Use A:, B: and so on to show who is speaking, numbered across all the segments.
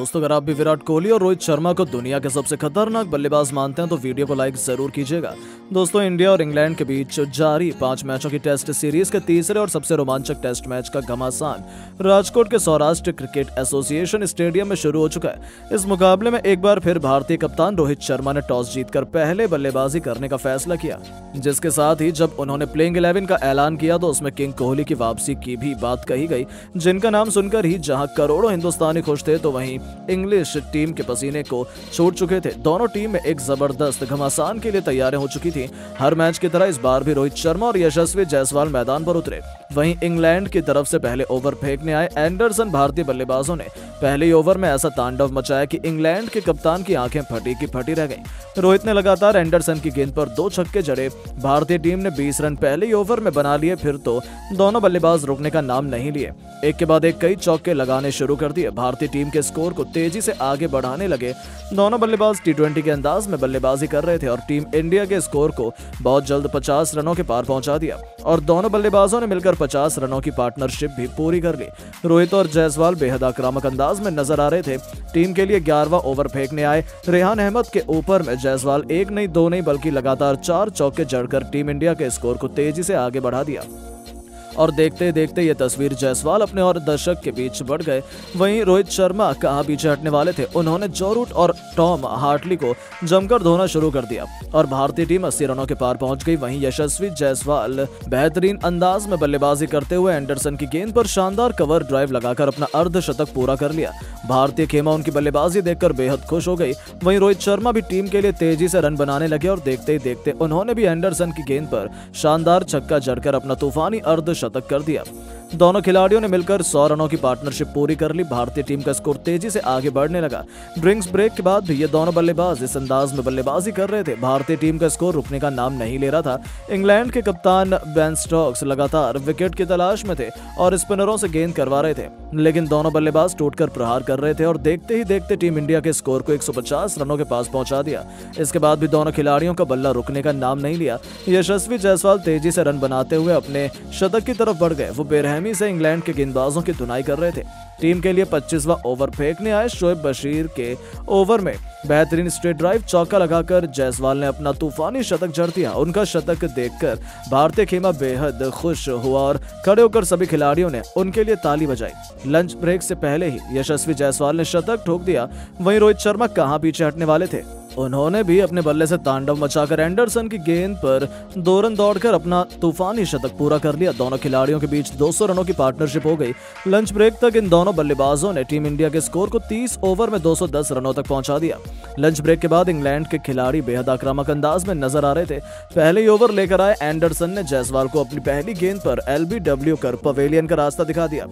A: दोस्तों, अगर आप भी विराट कोहली और रोहित शर्मा को दुनिया के सबसे खतरनाक बल्लेबाज मानते हैं तो वीडियो को लाइक ज़रूर कीजिएगा। दोस्तों, इंडिया और इंग्लैंड के बीच जारी पाँच मैचों की टेस्ट सीरीज़ के तीसरे और सबसे रोमांचक टेस्ट मैच का घमासान। राजकोट के सौराष्ट्र क्रिकेट एसोसिएशन स्टेडियम में शुरू हो चुका है। इस मुकाबले में एक बार फिर भारतीय कप्तान रोहित शर्मा ने टॉस जीतकर पहले बल्लेबाजी करने का फैसला किया, जिसके साथ ही जब उन्होंने प्लेइंग इलेवन का ऐलान किया तो उसमें किंग कोहली की वापसी की भी बात कही गई, जिनका नाम सुनकर ही जहाँ करोड़ों हिंदुस्तानी खुश थे तो वहीं इंग्लिश टीम के पसीने को छोड़ चुके थे। दोनों टीम एक ज़बरदस्त घमासान के लिए तैयारियाँ हो चुकी थी। हर मैच की तरह इस बार भी रोहित शर्मा और यशस्वी जायसवाल मैदान पर उतरे। वहीं इंग्लैंड की तरफ़ से पहले ओवर फेंकने आए एंडरसन, भारतीय बल्लेबाजों ने पहले ओवर में ऐसा तांडव मचाया कि इंग्लैंड के कप्तान की आँखें फटी की फटी रह गईं। रोहित ने लगातार एंडरसन की गेंद पर दो छक्के जड़े। भारतीय टीम ने 20 रन पहले ओवर में बना लिए, फिर तो दोनों बल्लेबाज रुकने का नाम नहीं लिए। एक के बाद एक कई चौके लगाने शुरू कर दिए। भारतीय टीम के स्कोर को तेज़ी से आगे बढ़ाने लगे। दोनों बल्लेबाज टी के अंदाज में बल्लेबाजी कर रहे थे और टीम इंडिया के स्कोर को बहुत जल्द 50 रनों के पार पहुँचा दिया। और दोनों बल्लेबाजों ने मिलकर 50 रनों की पार्टनरशिप भी पूरी कर ली। रोहित और जायसवाल बेहद आक्रामक अंदाज में नज़र आ रहे थे। टीम के लिए ग्यारहवा ओवर फेंकने आए। रेहान अहमद के ऊपर में जायसवाल एक नहीं, दो नहीं, बल्कि लगातार चार चौके जड़कर टीम इंडिया के स्कोर को तेज़ी से आगे बढ़ा दिया। और देखते देखते ये तस्वीर जायसवाल अपने और दर्शक के बीच बढ़ गए। वहीं रोहित शर्मा कहाँ पीछे हटने वाले थे। उन्होंने जो रूट और टॉम हार्टली को जमकर धोना शुरू कर दिया और भारतीय टीम अस्सी रनों के पार पहुँच गई। वहीं यशस्वी जायसवाल बेहतरीन अंदाज में बल्लेबाजी करते हुए एंडरसन की गेंद पर शानदार कवर ड्राइव लगाकर अपना अर्धशतक पूरा कर लिया। भारतीय खेमा उनकी बल्लेबाजी देखकर बेहद खुश हो गई। वहीं रोहित शर्मा भी टीम के लिए तेज़ी से रन बनाने लगे और देखते ही देखते उन्होंने भी एंडरसन की गेंद पर शानदार छक्का जड़कर अपना तूफानी अर्धशतक कर दिया। दोनों खिलाड़ियों ने मिलकर 100 रनों की पार्टनरशिप पूरी कर ली। भारतीय टीम का स्कोर तेज़ी से आगे बढ़ने लगा। ड्रिंक्स ब्रेक के बाद भी ये दोनों बल्लेबाज इस अंदाज में बल्लेबाजी कर रहे थे। भारतीय टीम का स्कोर रुकने का नाम नहीं ले रहा था। इंग्लैंड के कप्तान बेन स्टॉक्स लगातार विकेट की तलाश में थे और स्पिनरों से गेंद करवा रहे थे। लेकिन दोनों बल्लेबाज टूटकर प्रहार कर रहे थे और देखते ही देखते टीम इंडिया के स्कोर को 150 रनों के पास पहुँचा दिया। इसके बाद भी दोनों खिलाड़ियों का बल्ला रुकने का नाम नहीं लिया। यशस्वी जायसवाल तेज़ी से रन बनाते हुए अपने शतक की तरफ़ बढ़ गए। वो बेरहमी से इंग्लैंड के गेंदबाजों की धुनाई कर रहे थे। टीम के लिए 25वां ओवर फेंकने आए शोएब बशीर के ओवर में। बेहतरीन स्ट्रेट ड्राइव, चौका लगाकर जायसवाल ने अपना तूफानी शतक जड़ दिया। उनका शतक देखकर भारतीय खेमा बेहद खुश हुआ और खड़े होकर सभी खिलाड़ियों ने उनके लिए ताली बजाई। लंच ब्रेक से पहले ही यशस्वी जायसवाल ने शतक ठोक दिया। वहीं रोहित शर्मा कहाँ पीछे हटने वाले थे? उन्होंने भी अपने बल्ले से तांडव मचाकर एंडरसन की गेंद पर दो रन दौड़कर अपना तूफानी शतक पूरा कर लिया। दोनों खिलाड़ियों के बीच 200 रनों की पार्टनरशिप हो गई। लंच ब्रेक तक इन दोनों बल्लेबाजों ने टीम इंडिया के स्कोर को 30 ओवर में 210 रनों तक पहुँचा दिया। लंच ब्रेक के बाद इंग्लैंड के खिलाड़ी बेहद आक्रामक अंदाज में नज़र आ रहे थे। पहले ओवर लेकर आए एंडरसन ने जायसवाल को अपनी पहली गेंद पर एलबीडब्ल्यू कर पवेलियन का रास्ता दिखा दिया।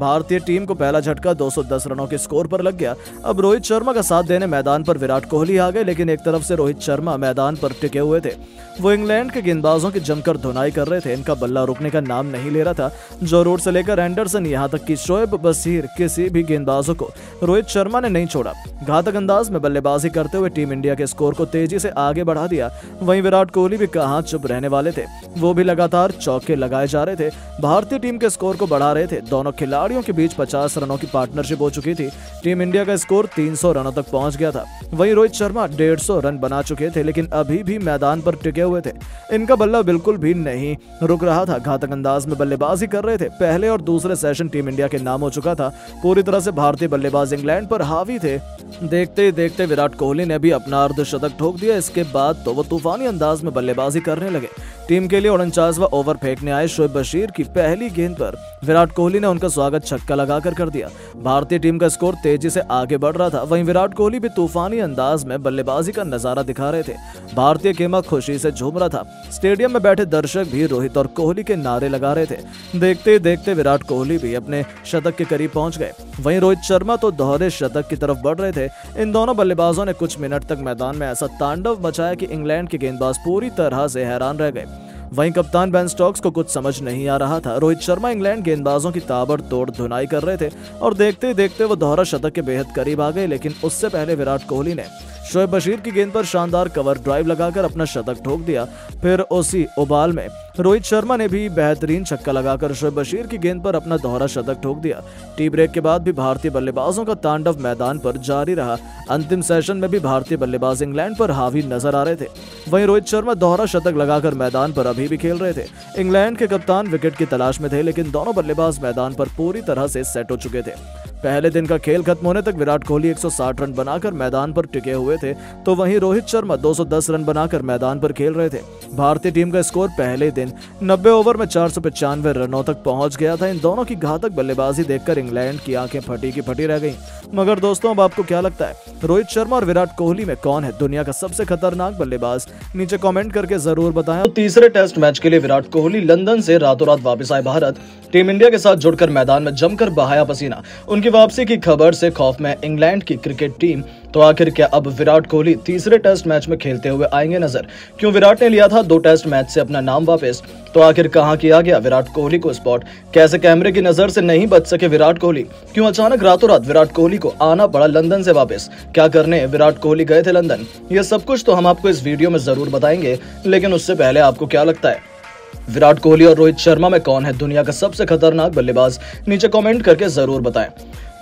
A: भारतीय टीम को पहला झटका 210 रनों के स्कोर पर लग गया। अब रोहित शर्मा का साथ देने मैदान पर विराट कोहली आ गए, लेकिन एक तरफ़ से रोहित शर्मा मैदान पर टिके हुए थे। वो इंग्लैंड के गेंदबाजों की जमकर धुनाई कर रहे थे। इनका बल्ला रुकने का नाम नहीं ले रहा था। जो रोड से लेकर एंडरसन, यहाँ तक कि शोएब बसीर किसी भी गेंदबाजों को रोहित शर्मा ने नहीं छोड़ा। घातक अंदाज में बल्लेबाजी करते हुए टीम इंडिया के स्कोर को तेज़ी से आगे बढ़ा दिया। वहीं विराट कोहली भी कहाँ चुप रहने वाले थे। वो भी लगातार चौके लगाए जा रहे थे। भारतीय टीम के स्कोर को बढ़ा रहे थे। दोनों खिलाड़ियों के बीच 50 रनों की पार्टनरशिप हो चुकी थी। टीम इंडिया का स्कोर 300 रनों तक पहुँच गया था। वहीं रोहित शर्मा 150 रन बना चुके थे, लेकिन अभी भी मैदान पर टिके हुए थे। इनका बल्ला बिल्कुल भी नहीं रुक रहा था। घातक अंदाज में बल्लेबाजी कर रहे थे। पहले और दूसरे सेशन टीम इंडिया के नाम हो चुका था। पूरी तरह से भारतीय बल्लेबाज इंग्लैंड पर हावी थे। देखते ही देखते विराट कोहली ने भी अपना अर्धशतक ठोक दिया। इसके बाद तो वो तूफानी अंदाज में बल्लेबाजी करने लगे। टीम के लिए उनचासवा ओवर फेंकने आए शोएब बशीर की पहली गेंद पर। विराट कोहली ने उनका स्वागत छक्का लगाकर कर दिया। भारतीय टीम का स्कोर तेज़ी से आगे बढ़ रहा था। वहीं विराट कोहली भी तूफानी अंदाज में बल्लेबाजी का नज़ारा दिखा रहे थे। भारतीय खेमा खुशी से झूम रहा था। स्टेडियम में बैठे दर्शक भी रोहित और कोहली के नारे लगा रहे थे। देखते देखते विराट कोहली भी अपने शतक के करीब पहुँच गए। वहीं रोहित शर्मा तो दोहरे शतक की तरफ़ बढ़ रहे थे। इन दोनों बल्लेबाजों ने कुछ मिनट तक मैदान में ऐसा तांडव मचाया कि इंग्लैंड के गेंदबाज पूरी तरह से हैरान रह गए। वहीं कप्तान बैन स्टॉक्स को कुछ समझ नहीं आ रहा था। रोहित शर्मा इंग्लैंड गेंदबाजों की ताबड़तोड़ धुनाई कर रहे थे और देखते ही देखते वो दोहरा शतक के बेहद करीब आ गए, लेकिन उससे पहले विराट कोहली ने
B: शोएब बशीर की गेंद पर शानदार कवर ड्राइव लगाकर अपना शतक ठोक दिया, फिर उसी ओबाल में। रोहित शर्मा ने भी बेहतरीन छक्का लगाकर शोएब बशीर की गेंद पर अपना दोहरा शतक ठोक दिया। टी ब्रेक के बाद भी भारतीय बल्लेबाजों का तांडव मैदान पर जारी रहा। अंतिम सेशन में भी भारतीय बल्लेबाज इंग्लैंड पर हावी नज़र आ रहे थे। वहीं रोहित शर्मा दोहरा शतक लगाकर मैदान पर अभी भी खेल रहे थे। इंग्लैंड के कप्तान विकेट की तलाश में थे, लेकिन दोनों बल्लेबाज मैदान पर पूरी तरह से सेट हो चुके थे। पहले दिन का खेल खत्म होने तक विराट कोहली 160 रन बनाकर मैदान पर टिके हुए थे तो वहीं रोहित शर्मा 210 रन बनाकर मैदान पर खेल रहे थे। भारतीय टीम का स्कोर पहले दिन 90 ओवर में चार रनों तक पहुँच गया था। इन दोनों की घातक बल्लेबाजी देखकर इंग्लैंड की आँखें फटी की फटी रह गईं। मगर दोस्तों, अब आपको क्या लगता है, रोहित शर्मा और विराट कोहली में कौन है दुनिया का सबसे खतरनाक बल्लेबाज? नीचे कमेंट करके ज़रूर बताएँ।
A: तो तीसरे टेस्ट मैच के लिए विराट कोहली लंदन से रातों रात वापस आए भारत। टीम इंडिया के साथ जुड़कर मैदान में जमकर बहाया पसीना। उनकी वापसी की खबर से खौफ में इंग्लैंड की क्रिकेट टीम तो आखिर क्या अब विराट कोहली तीसरे टेस्ट मैच में खेलते हुए आएँगे नज़र? क्यों विराट ने लिया था दो टेस्ट मैच से अपना नाम वापस? तो आखिर कहाँ किया गया विराट कोहली को स्पॉट कैसे कैमरे की नज़र से नहीं बच सके विराट कोहली? क्यों अचानक रातों रात विराट कोहली को आना पड़ा लंदन से वापस? क्या करने विराट कोहली गए थे लंदन? ये सब कुछ तो हम आपको इस वीडियो में ज़रूर बताएँगे, लेकिन उससे पहले आपको क्या लगता है? विराट कोहली और रोहित शर्मा में कौन है दुनिया का सबसे खतरनाक बल्लेबाज? नीचे कमेंट करके ज़रूर बताएँ।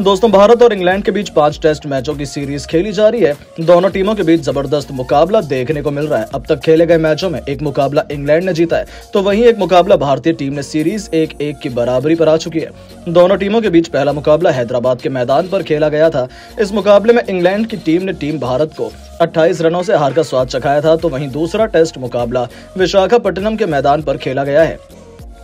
A: दोस्तों, भारत और इंग्लैंड के बीच पाँच टेस्ट मैचों की सीरीज़ खेली जा रही है। दोनों टीमों के बीच ज़बरदस्त मुकाबला देखने को मिल रहा है। अब तक खेले गए मैचों में एक मुकाबला इंग्लैंड ने जीता है। तो वहीं एक मुकाबला भारतीय टीम ने सीरीज़ एक एक की बराबरी पर आ चुकी है। दोनों टीमों के बीच पहला मुकाबला हैदराबाद के मैदान पर खेला गया था। इस मुकाबले में इंग्लैंड की टीम ने टीम भारत को 28 रनों से हार का स्वाद चखाया था। तो वहीं दूसरा टेस्ट मुकाबला विशाखापट्टनम के मैदान पर खेला गया है।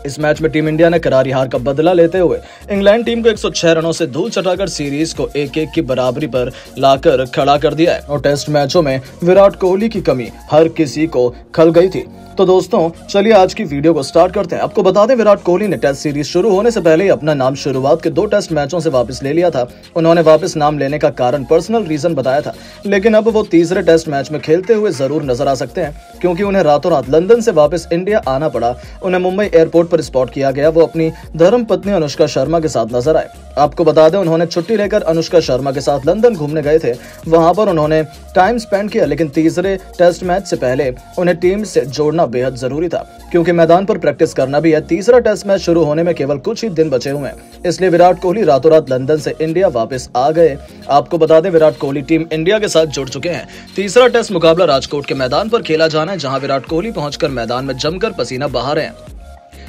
A: इस मैच में टीम इंडिया ने करारी हार का बदला लेते हुए इंग्लैंड टीम को 106 रनों से धूल चटाकर सीरीज़ को एक एक की बराबरी पर लाकर खड़ा कर दिया है। और टेस्ट मैचों में विराट कोहली की कमी हर किसी को खल गई थी। तो दोस्तों, चलिए आज की वीडियो को स्टार्ट करते हैं। आपको बता दें, विराट कोहली ने टेस्ट सीरीज़ शुरू होने से पहले ही अपना नाम शुरुआत के दो टेस्ट मैचों से वापस ले लिया था। उन्होंने वापस नाम लेने का कारण पर्सनल रीजन बताया था। लेकिन अब वो तीसरे टेस्ट मैच में खेलते हुए ज़रूर नज़र आ सकते हैं, क्योंकि उन्हें रातों रात लंदन से वापस इंडिया आना पड़ा। उन्हें मुंबई एयरपोर्ट पर स्पॉट किया गया। वो अपनी धर्म पत्नी अनुष्का शर्मा के साथ नज़र आए। आपको बता दें, उन्होंने छुट्टी लेकर अनुष्का शर्मा के साथ लंदन घूमने गए थे। वहाँ पर उन्होंने टाइम स्पेंड किया, लेकिन तीसरे टेस्ट मैच से पहले उन्हें टीम से जोड़ना बेहद ज़रूरी था, क्योंकि मैदान पर प्रैक्टिस करना भी है। तीसरा टेस्ट मैच शुरू होने में केवल कुछ ही दिन बचे हुए हैं। इसलिए विराट कोहली रातों रात लंदन से इंडिया वापस आ गए। आपको बता दें, विराट कोहली टीम इंडिया के साथ जुड़ चुके हैं। तीसरा टेस्ट मुकाबला राजकोट के मैदान पर खेला जाना है, जहाँ विराट कोहली पहुंचकर मैदान में जमकर पसीना बहा रहे हैं।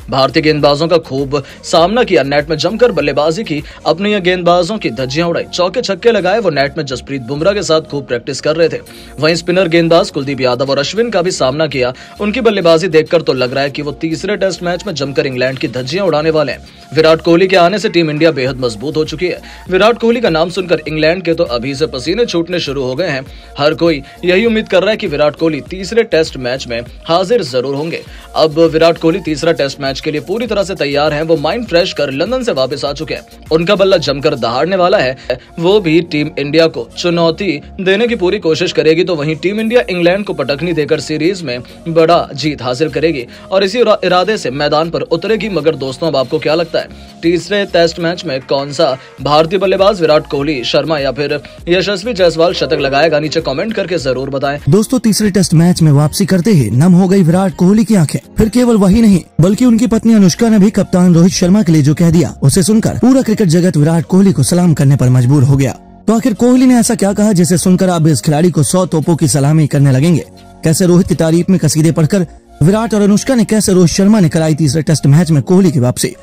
A: भारतीय गेंदबाजों का खूब सामना किया। नेट में जमकर बल्लेबाजी की। अपने गेंदबाजों की धज्जियाँ उड़ाई। चौके छक्के लगाए, वो नेट में जसप्रीत बुमराह के साथ खूब प्रैक्टिस कर रहे थे। वहीं स्पिनर गेंदबाज कुलदीप यादव और अश्विन का भी सामना किया। उनकी बल्लेबाजी देखकर तो लग रहा है कि वो तीसरे टेस्ट मैच में जमकर इंग्लैंड की धज्जियाँ उड़ाने वाले हैं। विराट कोहली के आने से टीम इंडिया बेहद मज़बूत हो चुकी है। विराट कोहली का नाम सुनकर इंग्लैंड के तो अभी से पसीने छूटने शुरू हो गए हैं। हर कोई यही उम्मीद कर रहा है कि विराट कोहली तीसरे टेस्ट मैच में हाजिर ज़रूर होंगे। अब विराट कोहली तीसरा टेस्ट मैच के लिए पूरी तरह से तैयार हैं, वो माइंड फ्रेश कर लंदन से वापस आ चुके हैं। उनका बल्ला जमकर दहाड़ने वाला है, वो भी टीम इंडिया को चुनौती देने की पूरी कोशिश करेगी तो वहीं टीम इंडिया इंग्लैंड को पटकनी देकर सीरीज़ में बड़ा जीत हासिल करेगी। और इसी इरादे से मैदान पर उतरेगी, मगर दोस्तों, अब आपको क्या लगता है? तीसरे टेस्ट मैच में कौन सा भारतीय बल्लेबाज विराट कोहली, शर्मा या फिर यशस्वी जायसवाल शतक लगाएगा? नीचे कमेंट करके ज़रूर बताएँ।
C: दोस्तों, तीसरे टेस्ट मैच में वापसी करते ही नम हो गई विराट कोहली की आँखें। फिर केवल वही नहीं, बल्कि उनकी पत्नी अनुष्का ने भी कप्तान रोहित शर्मा के लिए जो कह दिया, उसे सुनकर पूरा क्रिकेट जगत विराट कोहली को सलाम करने पर मजबूर हो गया। तो आखिर कोहली ने ऐसा क्या कहा जिसे सुनकर आप इस खिलाड़ी को सौ तोपों की सलामी करने लगेंगे? कैसे रोहित की तारीफ़ में कसीदे पढ़कर विराट और अनुष्का ने कैसे रोहित शर्मा ने कराई तीसरे टेस्ट मैच में कोहली की वापसी?